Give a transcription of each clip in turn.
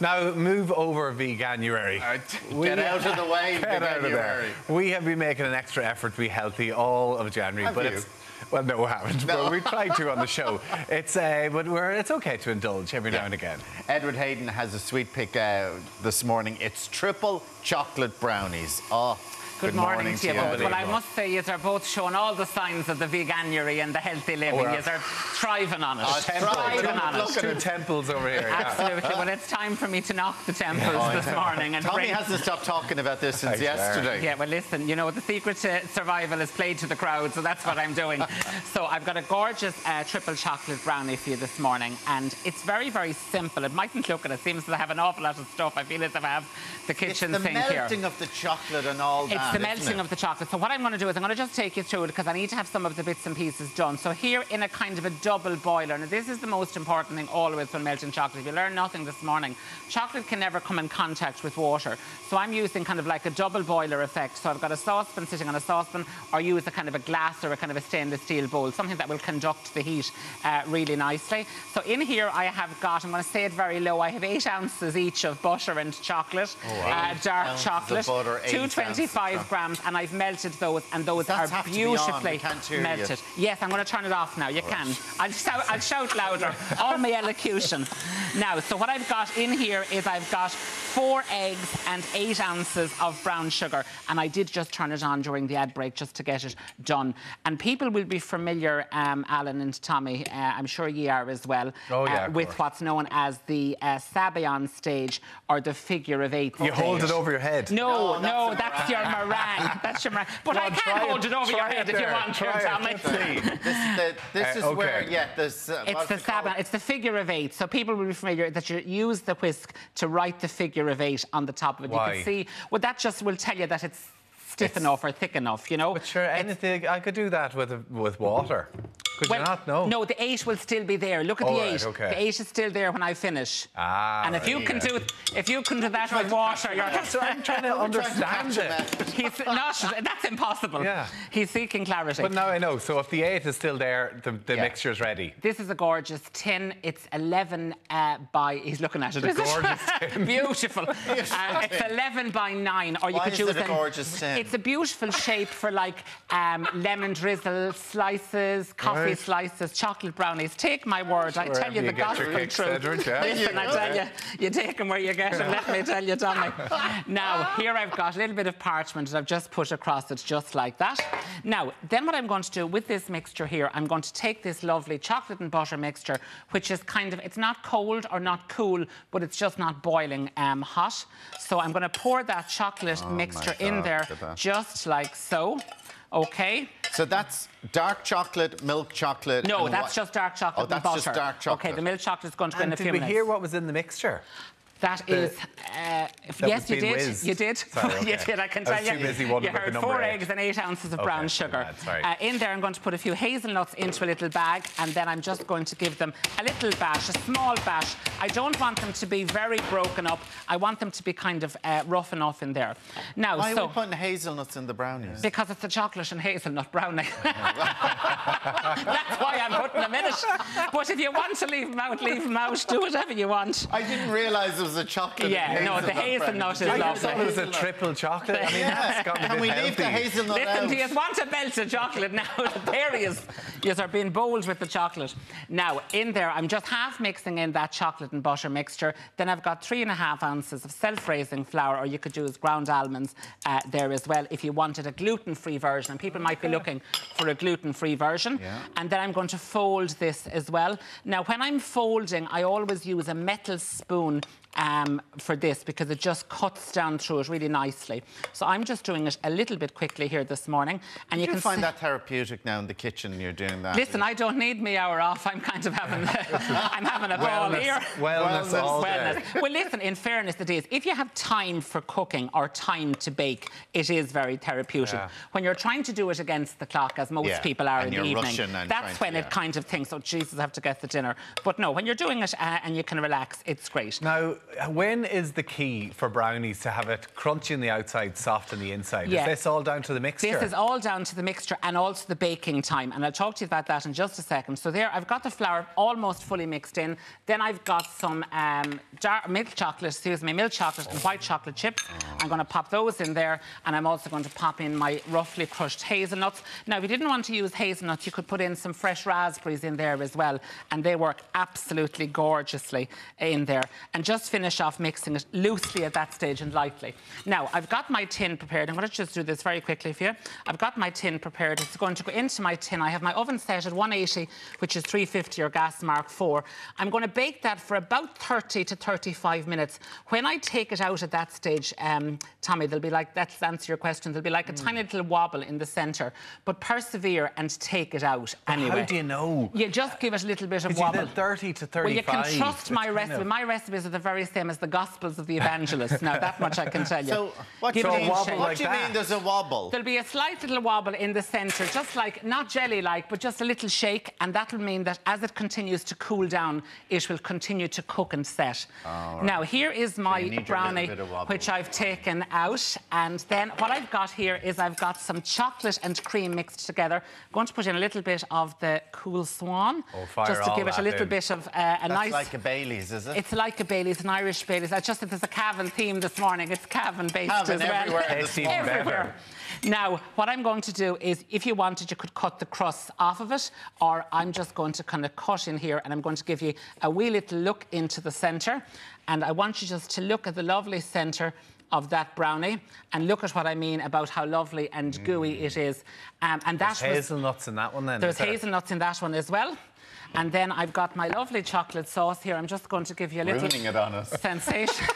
Now move over veganuary. Uh, get out of the way, Get out of there. veganuary. We have been making an extra effort to be healthy all of January, Have but you? it's well, no, we haven't. But we tried to on the show. It's uh, but we're it's okay to indulge every now and again. Edward Hayden has a sweet pick uh, this morning. It's triple chocolate brownies. Oh, Good, morning, to you both. Well, I must say, you are both showing all the signs of the veganuary and the healthy living. We're- You are thriving on it. Oh, thriving thriving. on Look it. at Two temples over here. yeah. Absolutely. Well, it's time for me to knock the temples this morning and Tommy bring. hasn't stopped talking about this since yesterday. Yeah, well, listen, you know, the secret to survival is played to the crowd, so that's what I'm doing. so I've got a gorgeous uh, triple chocolate brownie for you this morning, and it's very, very simple. It mightn't look it. It seems to have an awful lot of stuff. I feel as if I have the It's kitchen the sink here. melting of the chocolate and all It's that. The melting of the chocolate. So what I'm going to do is I'm going to just take you through it because I need to have some of the bits and pieces done. So here in a kind of a double boiler. Now this is the most important thing always when melting chocolate. If you learn nothing this morning, chocolate can never come in contact with water. So I'm using kind of like a double boiler effect. So I've got a saucepan sitting on a saucepan or use a kind of a glass or a kind of a stainless steel bowl, something that will conduct the heat uh, really nicely. So in here I have got, I'm going to say it very low, I have eight ounces each of butter and chocolate, uh, dark chocolate, butter, eight ounces of 225 grams, and I've melted those, and those That's are have to be beautifully hear you. melted. Yes, I'm going to turn it off now. You can. I'll shout, I'll shout louder. All my elocution. Now, so what I've got in here is I've got four eggs and eight ounces of brown sugar, and I did just turn it on during the ad break just to get it done. And people will be familiar, um, Alan and Tommy, uh, I'm sure ye are as well, Oh, yeah, uh, with course. what's known as the uh, Sabayon stage or the figure of eight. You hold it over your head. No, No, no, that's that's, your meringue. That's your meringue. But Go I can try hold it. it over your head it if you there. want to, Try it. Tommy. Let's. This, the, this Uh, is okay. where, yeah, this. Uh, It's what's the it it's the figure of eight. So people will be familiar that you use the whisk to write the figure of eight on the top of it. You Why? can see, well, that just will tell you that it's stiff It's- enough or thick enough, you know? But sure, anything I could do that with with water. Could Well, you not? No. No, the eight will still be there. Look at Oh, the right, eight. okay. The eight is still there when I finish. Ah, and if right, you can yeah. do if you can do that with water, you're So I'm trying to understand catch him it. He's not. That's impossible. Yeah. He's seeking clarity. But now I know. So if the eight is still there, the, the Yeah. mixture's ready. This is a gorgeous tin. It's 11 uh, by. He's looking at it. a is it? gorgeous tin. beautiful. Uh, it's 11 by 9, or you Why could is use it a them- gorgeous tin? It's a beautiful shape for like um, lemon drizzle slices, coffee Slices, chocolate brownies. Take my word, I tell you you the gospel truth. Yeah. Listen, I tell you, you take them where you get them. Let me tell you, Tommy. Now here I've got a little bit of parchment that I've just put across it, just like that. Now, then what I'm going to do with this mixture here, I'm going to take this lovely chocolate and butter mixture, which is kind of, it's not cold or not cool, but it's just not boiling um, hot. So I'm going to pour that chocolate mixture in there, just like so. Okay. So that's dark chocolate, milk chocolate. No, and that's what- just dark chocolate Oh, and that's butter. just dark chocolate. Okay, the milk chocolate is going to go in And a did we hear what was in the mixture? That The- is, uh, That yes, you did. whizzed. You did. Sorry, you did. I can I tell was you. too busy you wondering heard the four eight. eggs and eight ounces of Okay, brown sugar. Uh, in there, I'm going to put a few hazelnuts into a little bag, and then I'm just going to give them a little bash, a small bash. I don't want them to be very broken up. I want them to be kind of uh, rough enough in there. Now, Why so are we putting hazelnuts in the brownies? because it's a chocolate and hazelnut brownie. That's why I'm putting them in it. But if you want to leave them out, leave them out. Do whatever you want. I didn't realise it was a chocolate. Yeah, and no, the hazelnut hazelnut brownie. is lovely. thought it was a triple chocolate. I mean, that's gotten a Can bit we healthy. leave the hazelnut Listen, out? do you want a melted chocolate now? there he is. You are being bold with the chocolate. Now, in there, I'm just half mixing in that chocolate and butter mixture. Then I've got three and a half ounces of self-raising flour, or you could use ground almonds uh, there as well if you wanted a gluten-free version. And people might be looking for a gluten-free version. Yeah. And then I'm going to fold this as well. Now, when I'm folding, I always use a metal spoon um, for this because it just cuts down through it really nicely. So I'm just doing it a little bit quickly here this morning. And You you can can find that therapeutic now in the kitchen. You're doing that. Listen, I don't need me hour off. I'm kind of having, I'm having a ball Wellness, here. wellness, Wellness, all Wellness. day. Well, listen, in fairness, it is. If you have time for cooking or time to bake, it is very therapeutic. Yeah. When you're trying to do it against the clock, as most Yeah, people are and in the you're evening, rushing and trying that's to- when yeah. it kind of thinks, oh, Jesus, I have to get the dinner. But no, when you're doing it uh, and you can relax, it's great. Now, when is the key for brownies to have it crunchy on the outside, soft on the inside? Yeah. Is this all down to the mixture? This is all down to the mixture and also the baking time. And I'll talk to you about that in just a second. So there, I've got the flour almost fully mixed in. Then I've got some um, milk chocolate, excuse me, milk chocolate and white chocolate chips. I'm going to pop those in there, and I'm also going to pop in my roughly crushed hazelnuts. Now, if you didn't want to use hazelnuts, you could put in some fresh raspberries in there as well, and they work absolutely gorgeously in there. And just finish off mixing it loosely at that stage and lightly. Now, I've got my tin prepared. I'm going to just do this very quickly for you. I've got my tin prepared. It's going to go into my tin. I have my oven set at 180, which is 350 or gas mark 4. I'm going to bake that for about 30 to 35 minutes. When I take it out at that stage, um, Tommy, there'll be like, that's to answer your question, there'll be like a Hmm. tiny little wobble in the centre. But persevere and take it out anyway. How do you know? You just give it a little bit of 'Cause you wobble. did 30 to 35. Well, you can trust my It's kind recipe. of- My recipes are the very same as the Gospels of the Evangelists. now, that much I can tell you. So what Give do you a mean, wobble shake. what do you that? mean there's a wobble? There'll be a slight little wobble in the centre, just like, not jelly-like, but just a little shake, and that'll mean that as it continues to cool down, it will continue to cook and set. Now, here is my you need your little brownie, bit of wobble. which I've taken out, and then what I've got here is I've got some chocolate and cream mixed together. I'm going to put in a little bit of the Coole Swan, Oh, just to give it a little in. bit of uh, a That's nice... like a Bailey's, is it? It's like a Bailey's, an Irish Bailey's. I just said there's a Cavan theme this morning. It's Cavan based Cavan as well. everywhere everywhere. Now, what I'm going to do is, if you wanted, you could cut the crust off of it, or I'm just going to kind of cut in here, and I'm going to give you a wee little look into the centre. And I want you just to look at the lovely centre of that brownie and look at what I mean about how lovely and gooey it is. Um, and that was Hazelnuts in that one then. there's there? hazelnuts in that one as well. And then I've got my lovely chocolate sauce here. I'm just going to give you a little Ruining it on us. sensation.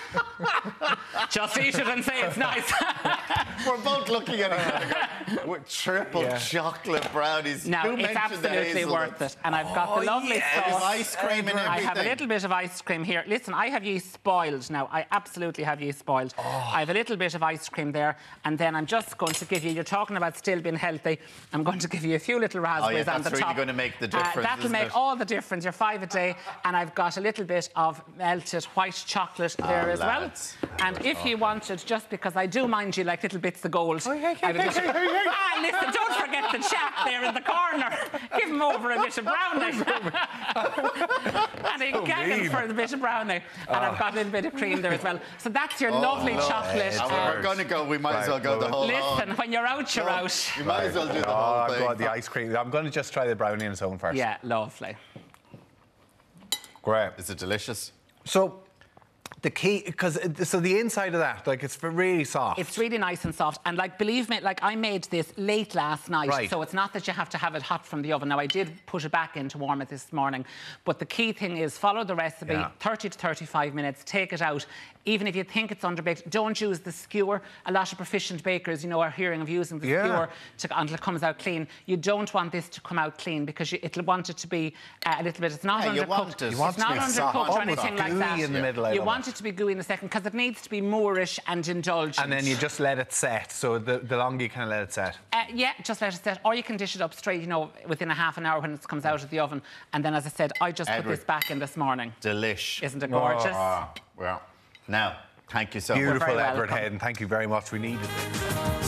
just eat it and say it's nice. We're both looking at each other. With triple Yeah. chocolate brownies. now, Who it's absolutely worth it. And I've got the lovely There's sauce. ice cream and everything. I have a little bit of ice cream here. Listen, I have you spoiled now. I absolutely have you spoiled. Oh. I have a little bit of ice cream there, and then I'm just going to give you. You're talking about still being healthy. I'm going to give you a few little raspberries on Oh, that's the really top. gonna make the Uh, difference, that'll isn't make it? All the difference. You're five a day, and I've got a little bit of melted white chocolate there Ah, as lads. well. And if you wanted, just because I do mind you like little bits of gold. Oh, a. Ah, listen, don't forget the chap there in the corner. Give him over a bit of brownie. and he's gagging for the bit of brownie. And I've got a little bit of cream there as well. So that's your Oh, lovely chocolate. And we're going to go, we might as well go the whole listen, when you're out, you're out. You might as well do the Oh, whole I've thing. got the ice cream. I'm going to just try the brownie on its own first. Yeah, lovely. Great. Is it delicious? So, the key, because so the inside of that, like it's really soft. It's really nice and soft. And like, believe me, like I made this late last night. Right. So it's not that you have to have it hot from the oven. Now, I did put it back in to warm it this morning. But the key thing is follow the recipe, Yeah. 30 to 35 minutes, take it out. Even if you think it's underbaked, don't use the skewer. A lot of proficient bakers, you know, are hearing of using the Yeah. skewer to, until it comes out clean. You don't want this to come out clean because you, it'll want it to be uh, a little bit. It's not Yeah, you undercooked. want it- You want it's it to not be soft, undercooked or almost anything like gooey that. in the middle, You love want it to be gooey in a second because it needs to be moreish and indulgent. and then you just let it set. So the, the longer you can let it set. Uh, yeah, just let it set. Or you can dish it up straight, you know, within a half an hour when it comes out of the oven. And then, as I said, I just Edward. put this back in this morning. Delish. Isn't it gorgeous? Ah, well, now, thank you so much. Beautiful, Edward welcome. Hayden. Thank you very much. We needed it.